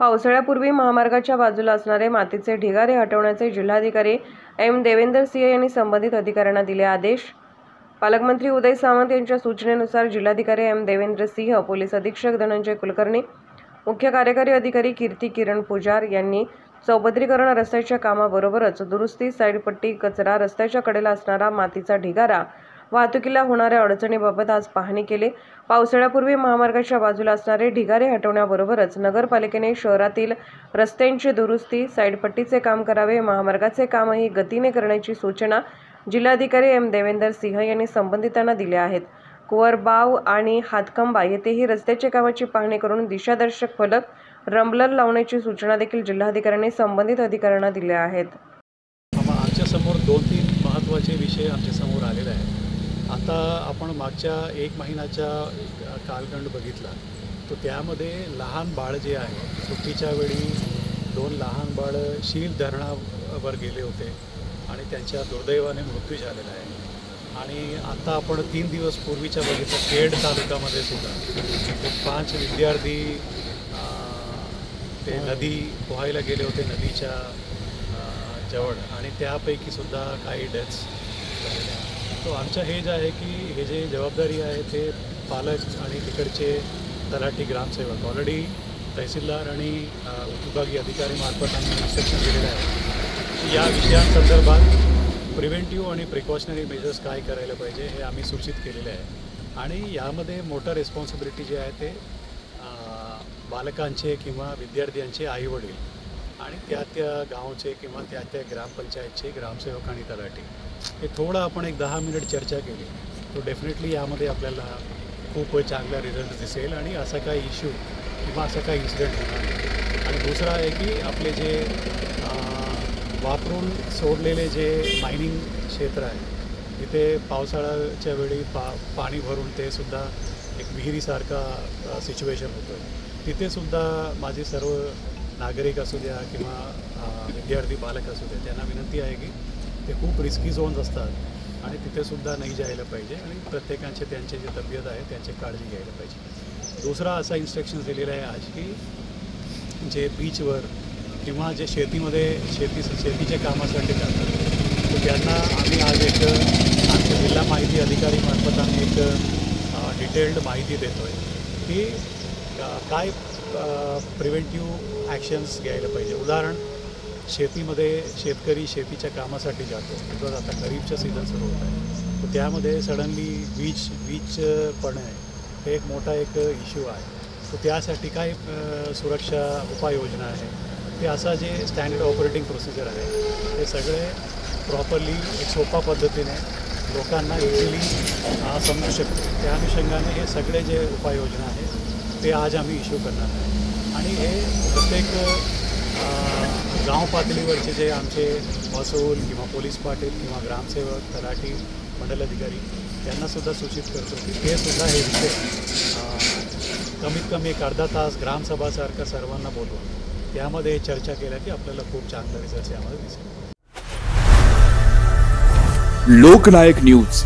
पावसाळ्यापूर्वी महामार्गाच्या बाजूला असणारे मातीचे ढिगारे हटवण्याचे जिल्हाधिकारी एम. देवेंदर सिंह यांनी संबंधित अधिकाऱ्यांना दिले आदेश. पालकमंत्री उदय सावंत यांच्या सूचनेनुसार जिल्हाधिकारी एम. देवेंद्र सिंह पोलीस अधीक्षक धनंजय कुलकर्णी मुख्य कार्यकारी अधिकारी कीर्ती किरण पुजार यांनी चौपदरीकरण रस्त्याच्या कामाबरोबरच दुरुस्ती साईडपट्टी कचरा रस्त्याच्या कडेला असणारा मातीचा ढिगारा वाहतुकीला होणाऱ्या अडचणीबाबत आज पाहणी केली. पावसाळ्यापूर्वी महामार्गाच्या बाजूला असणारे ढिगारे हटवण्याबरोबरच नगरपालिकेने शहरातील रस्त्यांची दुरुस्ती साईडपट्टीचे काम करावे महामार्गाचे कामही गतीने करण्याची सूचना जिल्हाधिकारी एम देवेंदर सिंह यांनी संबंधितांना दिल्या आहेत. कुवरबाव आणि हातकंबा येथेही रस्त्याच्या कामाची पाहणी करून दिशादर्शक फलक रंबलर लावण्याची सूचना देखील जिल्हाधिकाऱ्यांनी संबंधित अधिकाऱ्यांना दिल्या आहेत. आमच्यासमोर दोन तीन महत्त्वाचे विषय आमच्यासमोर आलेले आहेत. आता आपण मागच्या एक महिन्याच्या कालखंड बघितला तर त्यामध्ये लहान बाळ जे आहे सुट्टीच्या वेळी दोन लहान बाळ शील धरणावर गेले होते आणि त्यांच्या दुर्दैवाने मृत्यू झालेला आहे. आणि आता आपण तीन दिवस पूर्वीच्या बघितलं खेड तालुक्यामध्ये सुद्धा पाच विद्यार्थी ते नदी पोहायला गेले होते नदीच्या जवळ आणि त्यापैकी सुद्धा काही डेथ्स तो आमचं हे जे आहे की हे जे जबाबदारी आहे ते पालक आणि तिकडचे तलाठी ग्रामसेवक. ऑलरेडी तहसीलदार आणि अ, विभागीय अधिकारीमार्फत आम्ही इन्स्ट्रक्शन दिलेलं आहे. की या विषयांसंदर्भात प्रिव्हेंटिव्ह आणि प्रिकॉशनरी मेजर्स काय करायला पाहिजे हे आम्ही सूचित केलेले आहे. आणि यामध्ये मोठं रिस्पॉन्सिबिलिटी जे आहे ते बालकांचे किंवा विद्यार्थ्यांचे आईवडील आणि त्या त्या गावचे किंवा त्या त्या ग्रामपंचायतचे ग्रामसेवक आणि तलाठी. हे थोडं आपण एक दहा मिनिट चर्चा केली. तो डेफिनेटली यामध्ये आपल्याला खूप चांगला रिझल्ट दिसेल आणि असा काही इश्यू किंवा असा काही इन्सिडेंट होणार नाही. आणि दुसरा आहे की आपले जे वापरून सोडलेले जे मायनिंग क्षेत्र आहे तिथे पावसाळ्याच्या वेळी पा पाणी भरून ते सुद्धा एक विहिरीसारखा सिच्युएशन होतं आहे तिथेसुद्धा माझे सर्व नागरिक असू द्या किंवा विद्यार्थी बालक असू द्या त्यांना विनंती आहे की ते खूप रिस्की झोन्स असतात. आणि तिथेसुद्धा नाही जायला पाहिजे. आणि प्रत्येकाचे त्यांचे जे तब्येत आहे त्यांची काळजी घ्यायला पाहिजे. दुसरा असा इन्स्ट्रक्शन्स दिलेला आहे आज की जे बीचवर किंवा जे शेतीमध्ये शेती शेतीच्या कामासाठी जातात तर त्यांना आम्ही आज एक आमच्या जिल्हा माहिती अधिकारीमार्फत आम्ही एक डिटेल्ड माहिती देतो आहे की काय प्रिव्हेंटिव्ह ॲक्शन्स घ्यायला पाहिजे. उदाहरण शेतीमध्ये शेतकरी शेतीच्या कामासाठी जातो. बिकॉज आता खरीपचं सीझन सुरू होत आहे. तर त्यामध्ये सडनली वीज वीज पडणे हे एक मोठा एक इश्यू आहे. तर त्यासाठी काय सुरक्षा उपाययोजना आहे? ते असा जे स्टँडर्ड ऑपरेटिंग प्रोसिजर आहे ते सगळे प्रॉपरली एक सोपा पद्धतीने लोकांना इझिली समजू शकते. त्या अनुषंगाने हे सगळे जे उपाययोजना आहे ते आज आम्ही इश्यू करणार आहे आणि हे प्रत्येक गाव पातळीवरचे जे आमचे महसूल किंवा पोलीस पाटील किंवा ग्रामसेवक तलाठी मंडल अधिकारी सूचित करतो की ते सुद्धा हे विषय कमीत कमी एक अर्धा तास ग्रामसभासारखं सर्वांना बोलवून त्यामध्ये चर्चा केल्या की आपल्याला खूप चांगला रिझल्ट यामध्ये दिसेल. लोकनायक न्यूज.